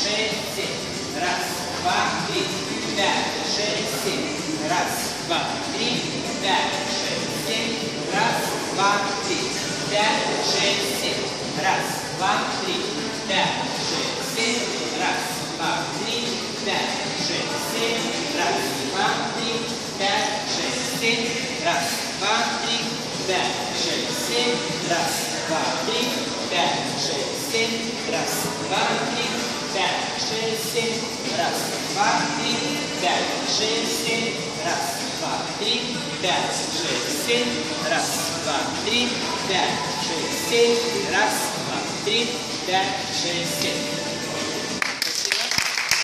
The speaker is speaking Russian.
шесть, семь. Раз, два, три, пять, шесть, семь. Раз, два, три, пять, шесть, семь. Раз, два, три, пять, шесть, семь. Раз, два, три, пять, шесть, семь. Раз, два, три, пять, шесть, семь. Раз, два, три, пять, шесть, семь. Раз, два, три, пять, шесть, семь. Раз, два, три, пять, шесть, семь. Раз, два, три, шесть, семь. Раз, два, три, пять, шесть, семь. Раз, два, три, пять, шесть, семь. Раз, два, три, пять, шесть, семь. Раз, два, три, пять, шесть, семь.